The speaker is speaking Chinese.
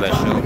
给他